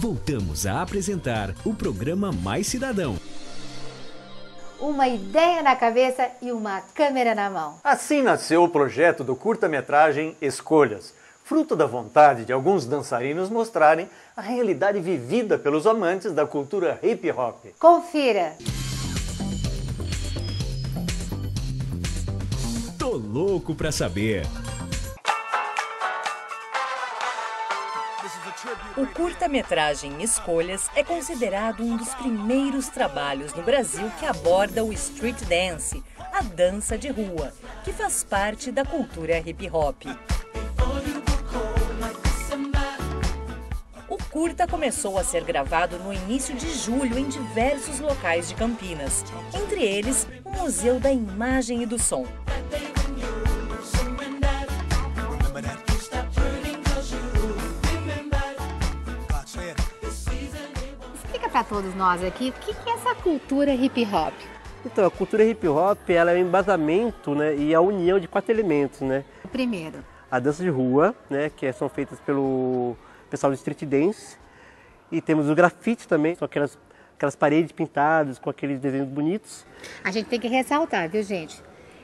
Voltamos a apresentar o programa Mais Cidadão. Uma ideia na cabeça e uma câmera na mão. Assim nasceu o projeto do curta-metragem Escolhas, fruto da vontade de alguns dançarinos mostrarem a realidade vivida pelos amantes da cultura hip hop. Confira! Tô louco pra saber. O curta-metragem Escolhas é considerado um dos primeiros trabalhos no Brasil que aborda o street dance, a dança de rua, que faz parte da cultura hip hop. O curta começou a ser gravado no início de julho em diversos locais de Campinas, entre eles o Museu da Imagem e do Som. Todos nós aqui o que é essa cultura hip hop. Então, a cultura hip hop ela é o embasamento né, e a união de quatro elementos. Né? Primeiro, A dança de rua, né, que são feitas pelo pessoal do street dance. E temos o grafite também, são aquelas, aquelas paredes pintadas com aqueles desenhos bonitos. a gente tem que ressaltar, viu, gente?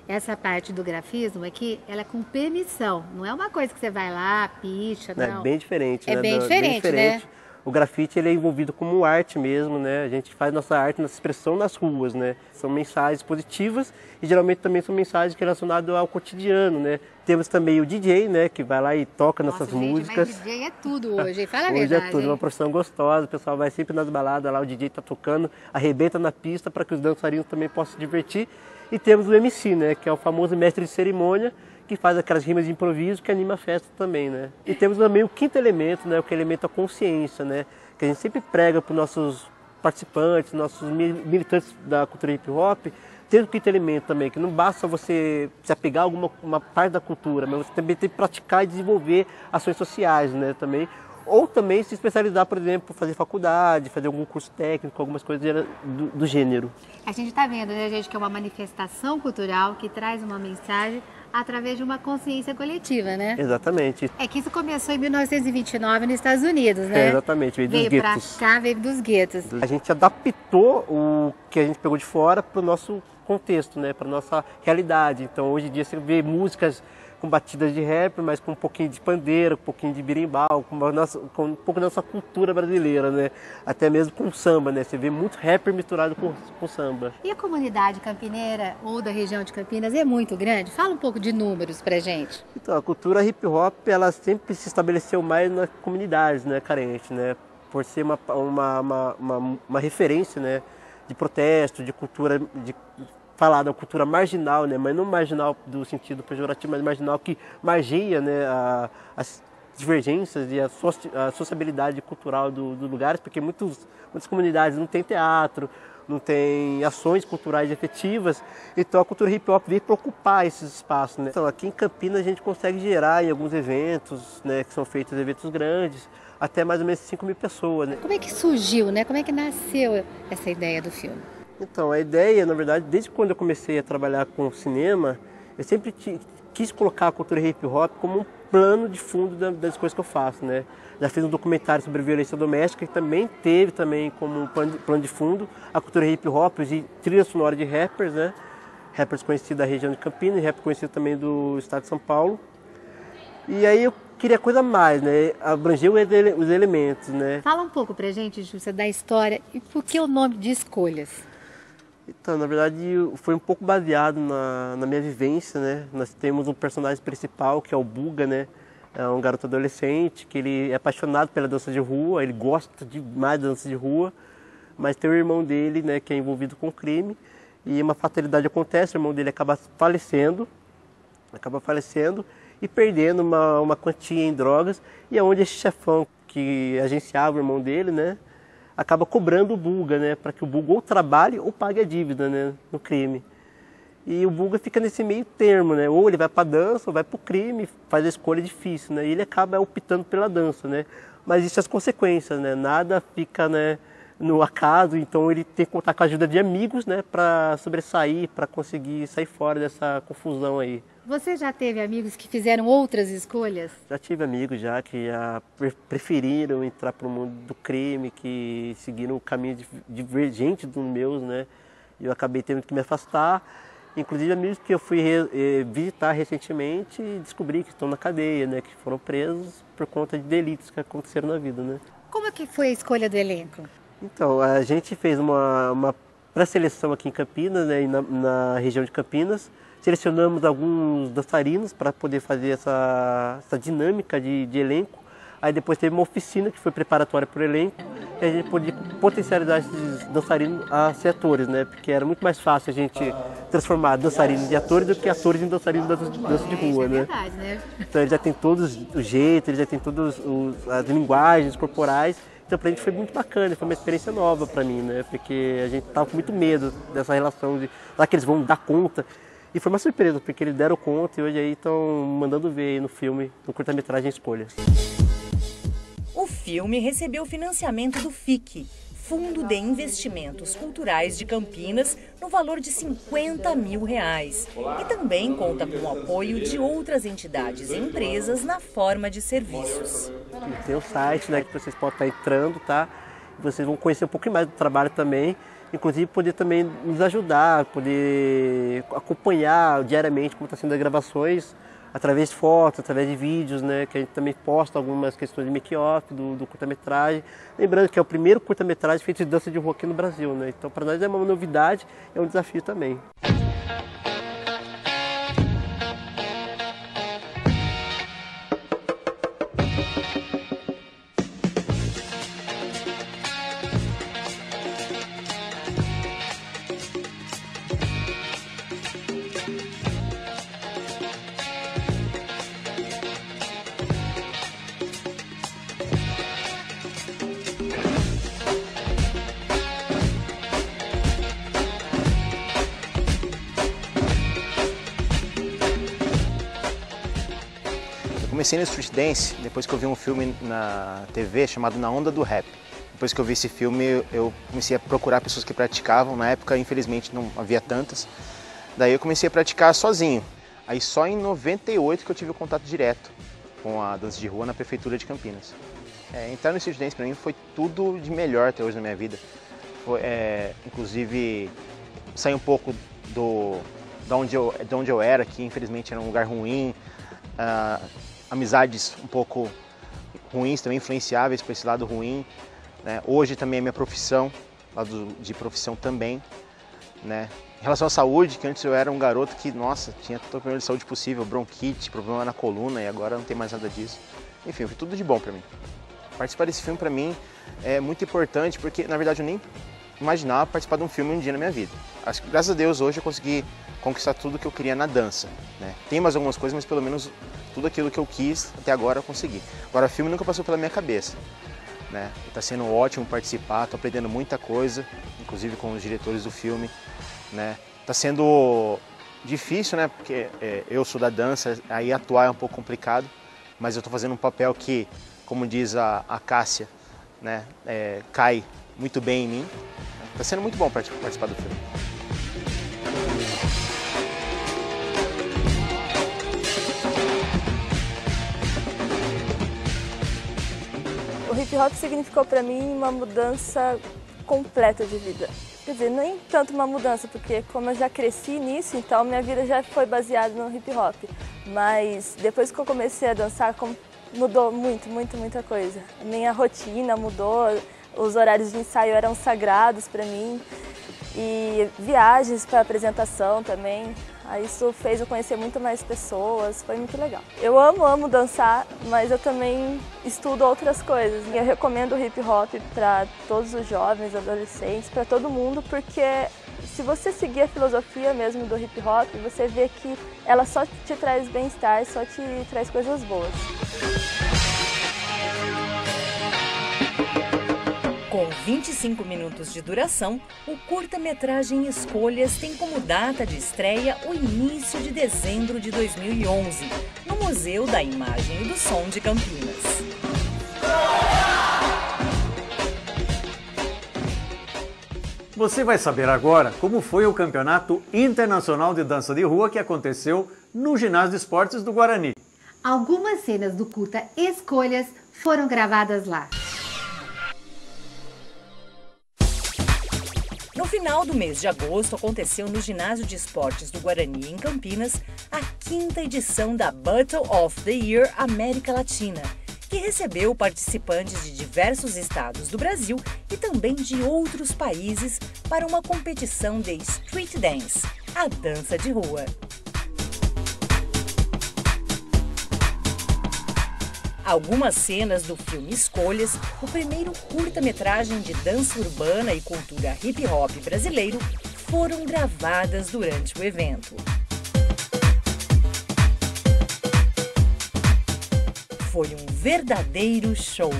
Essa parte do grafismo aqui, ela é com permissão. Não é uma coisa que você vai lá, picha, não. Bem diferente. É né? bem do- diferente, né? O grafite ele é envolvido como arte mesmo, né? A gente faz nossa arte, nossa expressão nas ruas, né? São mensagens positivas e geralmente também são mensagens relacionadas ao cotidiano, né? Temos também o DJ, né? Que vai lá e toca Nossa, nossas gente, músicas. Mas DJ é tudo hoje, fala a Hoje verdade. é tudo, hein? uma profissão gostosa, o pessoal vai sempre nas baladas lá, o DJ tá tocando, arrebenta na pista para que os dançarinos também possam se divertir. E temos o MC, né, que é o famoso mestre de cerimônia, que faz aquelas rimas de improviso que anima a festa também, né. E temos também o quinto elemento, né, que é o elemento da consciência, né, que a gente sempre prega para os nossos participantes, nossos mi- militantes da cultura hip hop, ter o quinto elemento também, que não basta você se apegar a alguma uma parte da cultura, mas você também tem que praticar e desenvolver ações sociais, né, também. Ou também se especializar, por exemplo, fazer faculdade, fazer algum curso técnico, algumas coisas do, do gênero. A gente está vendo, né, gente, que é uma manifestação cultural que traz uma mensagem através de uma consciência coletiva, né? Exatamente. É que isso começou em 1929 nos Estados Unidos, né? É, exatamente, veio dos Veio pra guetos. cá, veio dos guetos. A gente adaptou o que a gente pegou de fora para o nosso contexto, né, para nossa realidade. Então, hoje em dia você vê músicas com batidas de rap, mas com um pouquinho de pandeiro, com um pouquinho de birimbau, com, nossa, com um pouco da nossa cultura brasileira, né? Até mesmo com samba, né? Você vê muito rapper misturado com, com samba. E a comunidade campineira ou da região de Campinas é muito grande? Fala um pouco de números pra gente. Então, a cultura hip hop, ela sempre se estabeleceu mais nas comunidades, né, carentes, né? Por ser uma, uma, uma, uma, uma referência, né, de protesto, de cultura, de falar da cultura marginal, né, mas não marginal do sentido pejorativo, mas marginal que margeia, né, a, as divergências e a, soci, a sociabilidade cultural dos do lugares, porque muitos, muitas comunidades não têm teatro, não tem ações culturais efetivas, então a cultura hip hop veio para ocupar esses espaços. Né? Então aqui em Campinas a gente consegue gerar em alguns eventos, né, que são feitos eventos grandes, até mais ou menos 5 mil pessoas. Né? Como é que surgiu, né? Como é que nasceu essa ideia do filme? Então a ideia, na verdade, desde quando eu comecei a trabalhar com cinema, eu sempre quis colocar a cultura hip hop como um plano de fundo da- das coisas que eu faço, né? Já fiz um documentário sobre violência doméstica que também teve também como plano de, fundo a cultura hip hop e trilha sonora de rappers, né? Rappers conhecidos da região de Campinas, rap conhecido também do estado de São Paulo. E aí eu queria coisa mais, né? Abranger os elementos, né? Fala um pouco pra gente, Júcia, da história e por que o nome de Escolhas? Então, na verdade, foi um pouco baseado na, na minha vivência, né? Nós temos um personagem principal, que é o Buga, né? É um garoto adolescente que ele é apaixonado pela dança de rua, ele gosta demais da dança de rua, mas tem o irmão dele, né, que é envolvido com crime, e uma fatalidade acontece, o irmão dele acaba falecendo, acaba falecendo e perdendo uma, uma quantia em drogas, e é onde esse chefão que agenciava o irmão dele, né, acaba cobrando o Buga, né, para que o Buga ou trabalhe ou pague a dívida, né, no crime. E o Buga fica nesse meio termo, né, ou ele vai para a dança ou vai para o crime, faz a escolha difícil, né, e ele acaba optando pela dança, né, mas isso é as consequências, né, nada fica, né, no acaso, então ele tem que contar com a ajuda de amigos, né, para sobressair, para conseguir sair fora dessa confusão aí. Você já teve amigos que fizeram outras escolhas? Já tive amigos já que já preferiram entrar para o mundo do crime, que seguiram um caminho divergente dos meus, né? Eu acabei tendo que me afastar. Inclusive amigos que eu fui eh, visitar recentemente e descobri que estão na cadeia, né? Que foram presos por conta de delitos que aconteceram na vida, né? Como é que foi a escolha do elenco? Então, a gente fez uma, uma pré-seleção aqui em Campinas, né, na, na, região de Campinas. Selecionamos alguns dançarinos para poder fazer essa, essa dinâmica de, de, elenco. Aí depois teve uma oficina que foi preparatória para o elenco, e a gente podia potencializar esses dançarinos a ser atores, né? Porque era muito mais fácil a gente transformar dançarinos em atores do que atores em dançarinos de dança, de rua, é né? Verdade, né? Então ele já tem todos os jeitos, ele já tem todas as linguagens corporais então pra gente foi muito bacana, foi uma experiência nova para mim, né? Porque a gente tava com muito medo dessa relação de lá que eles vão dar conta. E foi uma surpresa, porque eles deram conta e hoje aí estão mandando ver no filme, no curta-metragem Escolha. O filme recebeu financiamento do FIC, Fundo de Investimentos Culturais de Campinas, no valor de 50 mil reais. E também conta com o apoio de outras entidades e empresas na forma de serviços. Tem o site né, que vocês podem estar entrando, tá? Vocês vão conhecer um pouco mais do trabalho também inclusive poder também nos ajudar, poder acompanhar diariamente como está sendo as gravações, através de fotos, através de vídeos, né, que a gente também posta algumas questões de make-off do, do curta-metragem. Lembrando que é o primeiro curta-metragem feito de dança de rua aqui no Brasil, né? Então para nós é uma novidade, é um desafio também. Comecei no street dance depois que eu vi um filme na TV chamado Na Onda do Rap. Depois que eu vi esse filme, eu comecei a procurar pessoas que praticavam. Na época, infelizmente, não havia tantas. Daí eu comecei a praticar sozinho. Aí só em 98 que eu tive o contato direto com a dança de rua na prefeitura de Campinas. É, entrar no street dance para mim foi tudo de melhor até hoje na minha vida. Foi, é, inclusive, sair um pouco do da onde eu, de onde eu era, que infelizmente era um lugar ruim. Uh, amizades um pouco ruins também, influenciáveis para esse lado ruim. Né? Hoje também é minha profissão, lado de profissão também. Né? Em relação à saúde, que antes eu era um garoto que, nossa, tinha todo o problema de saúde possível, bronquite, problema na coluna e agora não tem mais nada disso. Enfim, foi tudo de bom para mim. Participar desse filme para mim é muito importante porque, na verdade, eu nem imaginava participar de um filme um dia na minha vida. Acho que, graças a Deus, hoje eu consegui conquistar tudo que eu queria na dança. Né? Tem mais algumas coisas, mas pelo menos tudo aquilo que eu quis até agora eu consegui. Agora, o filme nunca passou pela minha cabeça. Né? Está sendo ótimo participar, estou aprendendo muita coisa, inclusive com os diretores do filme. Né? Tá sendo difícil, né? Porque é, eu sou da dança, aí atuar é um pouco complicado, mas eu estou fazendo um papel que, como diz a, a Cássia, né? É, cai muito bem em mim. Está sendo muito bom participar do filme. Hip hop significou para mim uma mudança completa de vida. Quer dizer, nem tanto uma mudança, porque como eu já cresci nisso, então minha vida já foi baseada no hip hop. Mas depois que eu comecei a dançar, mudou muito, muito, muita coisa. Minha rotina mudou, os horários de ensaio eram sagrados para mim. E viagens para apresentação também. Aí isso fez eu conhecer muito mais pessoas, foi muito legal. Eu amo, amo dançar, mas eu também estudo outras coisas. Eu recomendo o hip hop para todos os jovens, adolescentes, para todo mundo, porque se você seguir a filosofia mesmo do hip hop, você vê que ela só te traz bem-estar, só te traz coisas boas. 25 minutos de duração, o curta-metragem Escolhas tem como data de estreia o início de dezembro de 2011, no Museu da Imagem e do Som de Campinas. Você vai saber agora como foi o Campeonato Internacional de Dança de Rua que aconteceu no Ginásio de Esportes do Guarani. Algumas cenas do curta Escolhas foram gravadas lá. Final do mês de agosto, aconteceu no Ginásio de Esportes do Guarani, em Campinas, a quinta edição da Battle of the Year América Latina, que recebeu participantes de diversos estados do Brasil e também de outros países para uma competição de street dance, a dança de rua. Algumas cenas do filme Escolhas, o primeiro curta-metragem de dança urbana e cultura hip hop brasileiro, foram gravadas durante o evento. Foi um verdadeiro show.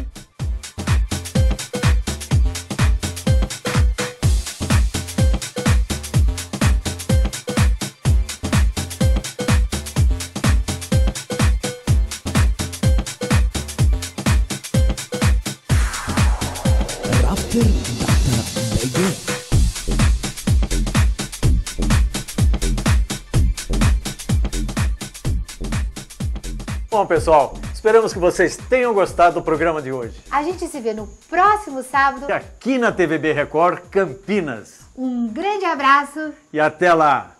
Bom, pessoal, esperamos que vocês tenham gostado do programa de hoje. A gente se vê no próximo sábado. Aqui na TVB Record Campinas. Um grande abraço. E até lá!